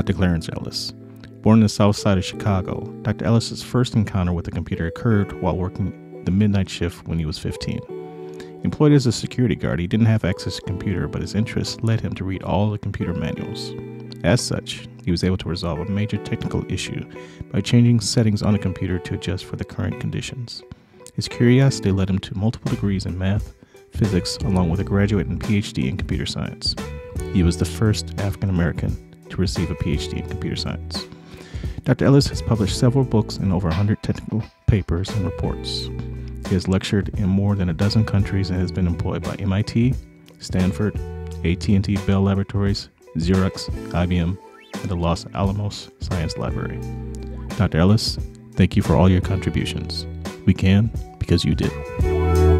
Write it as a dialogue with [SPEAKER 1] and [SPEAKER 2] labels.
[SPEAKER 1] Dr. Clarence Ellis. Born in the south side of Chicago, Dr. Ellis's first encounter with a computer occurred while working the midnight shift when he was 15. Employed as a security guard, he didn't have access to a computer, but his interest led him to read all the computer manuals. As such, he was able to resolve a major technical issue by changing settings on a computer to adjust for the current conditions. His curiosity led him to multiple degrees in math, physics, along with a graduate and PhD in computer science. He was the first African American to receive a PhD in computer science. Dr. Ellis has published several books and over 100 technical papers and reports. He has lectured in more than a dozen countries and has been employed by MIT, Stanford, AT&T Bell Laboratories, Xerox, IBM, and the Los Alamos Science Library. Dr. Ellis, thank you for all your contributions. We can because you did.